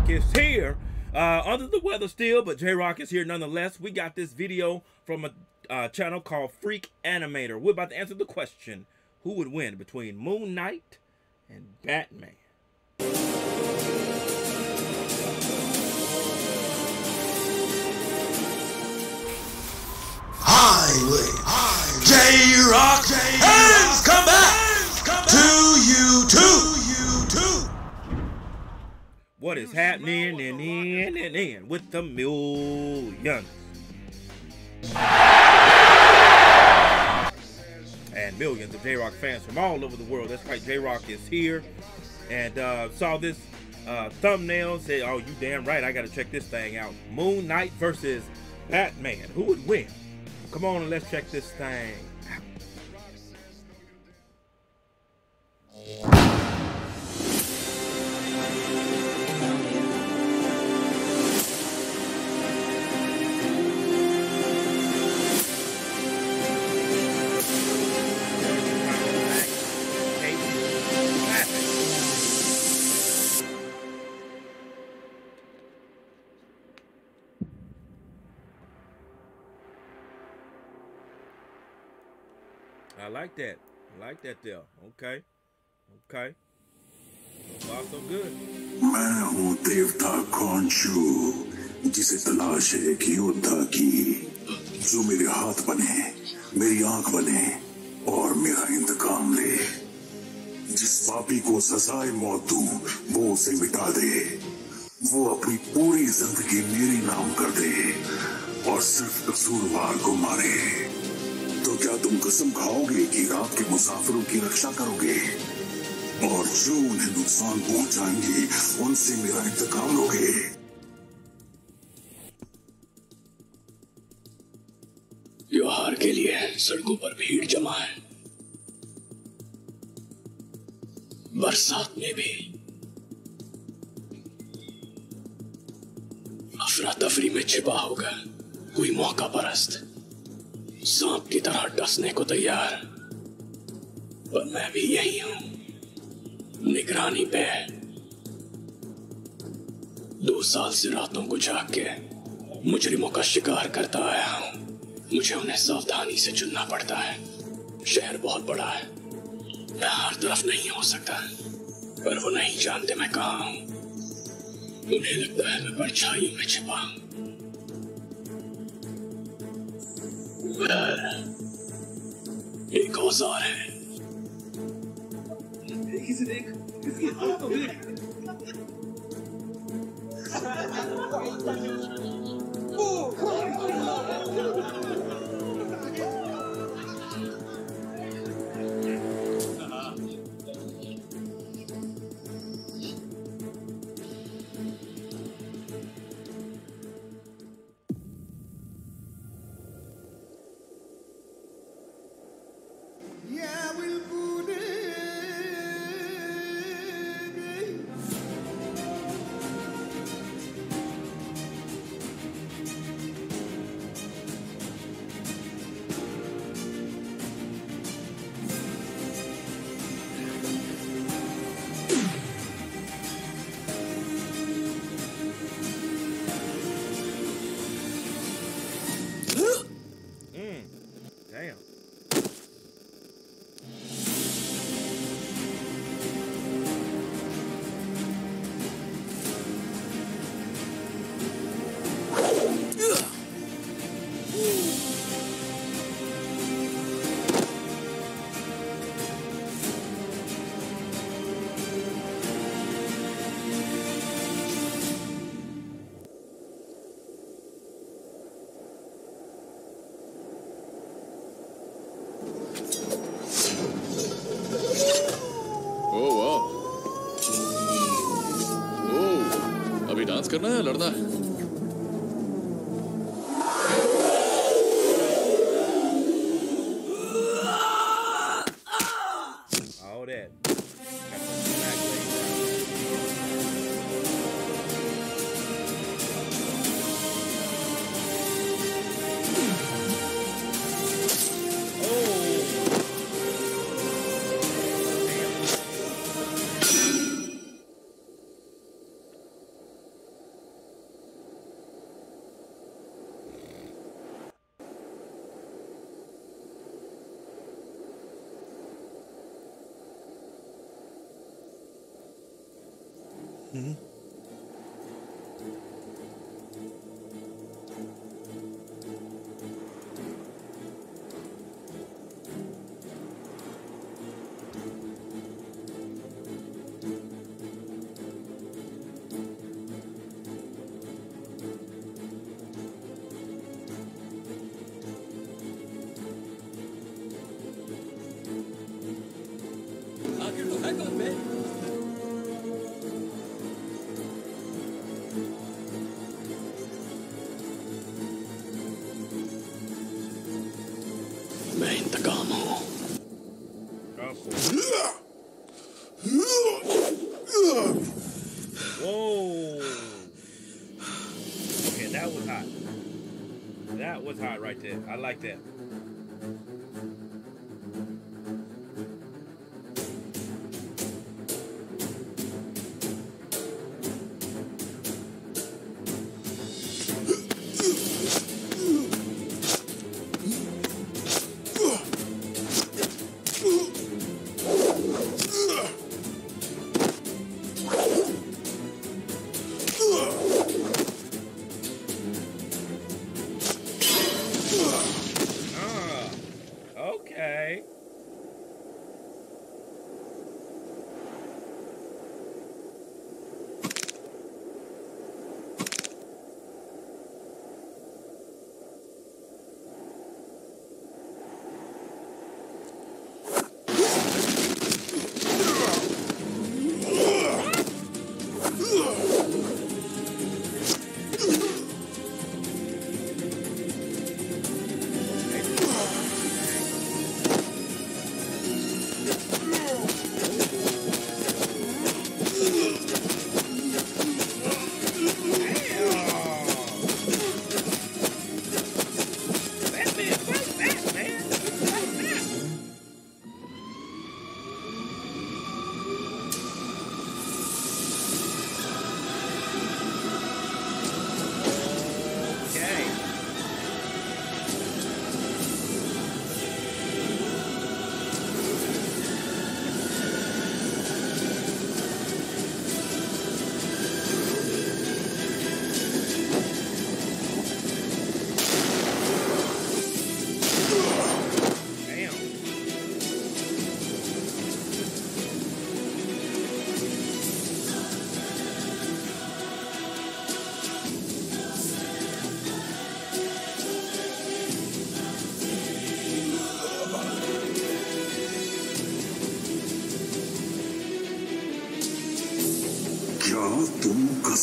rock is here. Uh, under the weather still, but J-Rock is here nonetheless. We got this video from a uh, channel called Freak Animator. We're about to answer the question, who would win between Moon Knight and Batman? Highway, Highway. J-Rock, J-Rock, What is happening and in and in with the million? And millions of J-Rock fans from all over the world. That's right, J-Rock is here. And uh, saw this uh, thumbnail, said, oh, you damn right, I gotta check this thing out. Moon Knight versus Batman. Who would win? Come on and let's check this thing out. I like that. I like that there. Okay. Okay. So far, so good. मैं हूँ देवता कौनशु जिसे तलाश है एक योद्धा की जो मेरे हाथ बने मेरी आंख बने और मेरा इंतकाम ले जिस पापी को सजाए मौत दू वो उसे मिटा दे वो अपनी पूरी जिंदगी मेरे नाम कर दे और सिर्फ कसूरवार को मारे क्या तुम कसम खाओगे कि रात के मुसाफिरों की रक्षा करोगे और जो उन्हें नुकसान पहुंचाएंगे उनसे मेरा इंतकाम लोगे त्योहार के लिए सड़कों पर भीड़ जमा है बरसात में भी अफरा तफरी में छिपा होगा कोई मौका परस्त सांप की तरह डसने को तैयार पर मैं भी यही हूं निगरानी पे दो साल से रातों को जाग के मुजरिमों का शिकार करता आया हूं मुझे उन्हें सावधानी से चुनना पड़ता है शहर बहुत बड़ा है मैं हर तरफ नहीं हो सकता पर वो नहीं जानते मैं कहा हूं उन्हें लगता है मैं परछाई में छिपा हूं एक औजार है देख हाथ को देख la verdad Mm-hmm. Bergamo. Whoa. Okay, that was hot. That was hot right there. I like that.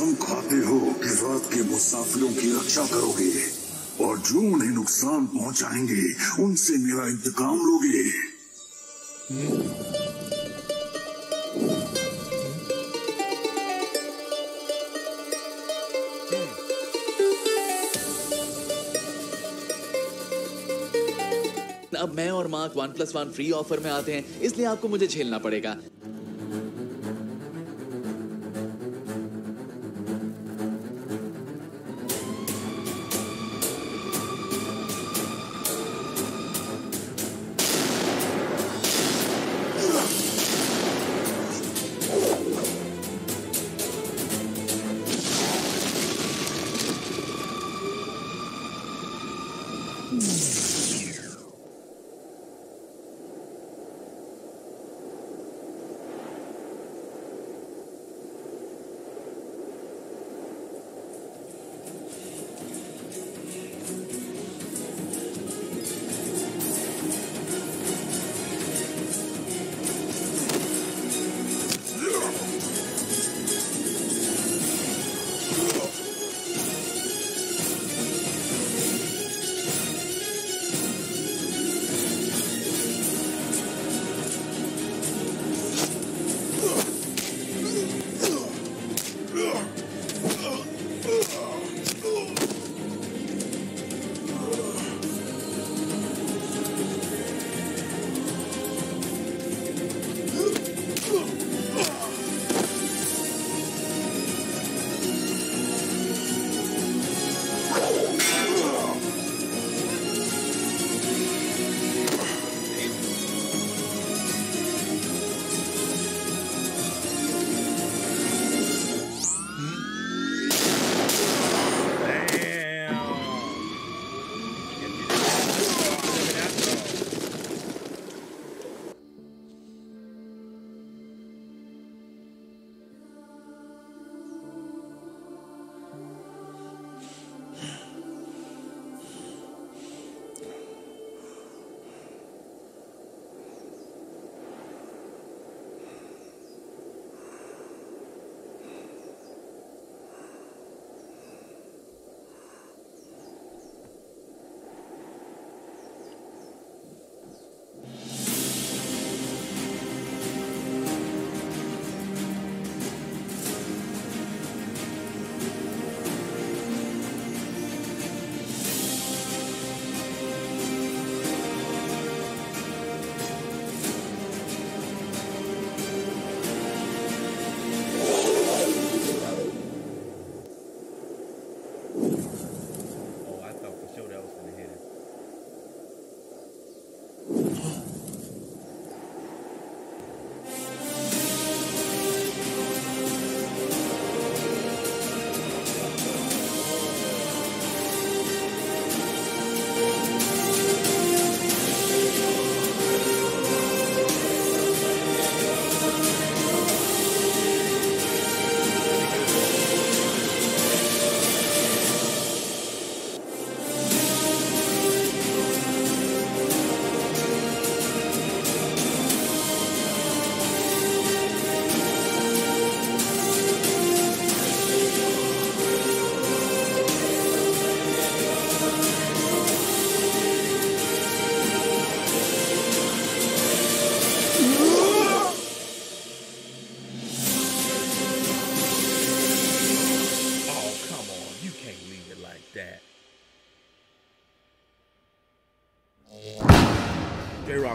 कसम खाते हो कि रात के मुसाफिरों की रक्षा करोगे और जो उन्हें नुकसान पहुंचाएंगे उनसे मेरा इंतकाम लोगे अब मैं और mark one plus one free offer में आते हैं इसलिए आपको मुझे झेलना पड़ेगा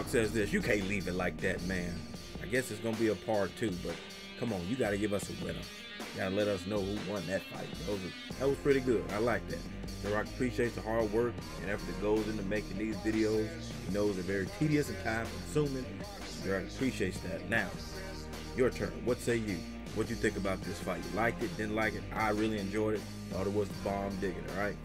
says this. You can't leave it like that, man. I guess it's gonna be a part two, but come on, you gotta give us a winner. You gotta let us know who won that fight. That was, that was pretty good. I like that. The Rock appreciates the hard work and effort that goes into making these videos. He knows they're very tedious and time consuming. The Rock appreciates that. Now, your turn. What say you? What you think about this fight? You liked it? Didn't like it? I really enjoyed it. Thought it was bomb digging. All right.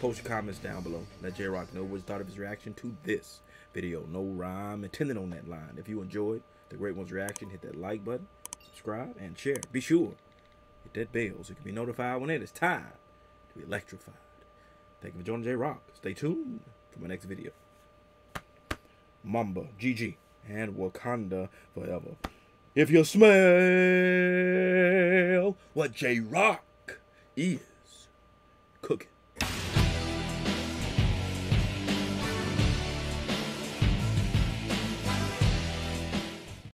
Post your comments down below. Let J Rock know what you thought of his reaction to this video. No rhyme intended on that line. If you enjoyed The Great One's reaction, hit that like button, subscribe, and share. Be sure, hit that bell so you can be notified when it is time to be electrified. Thank you for joining J-Rock. Stay tuned for my next video. Mamba, GG, and Wakanda forever. If you smell what J-Rock is cooking.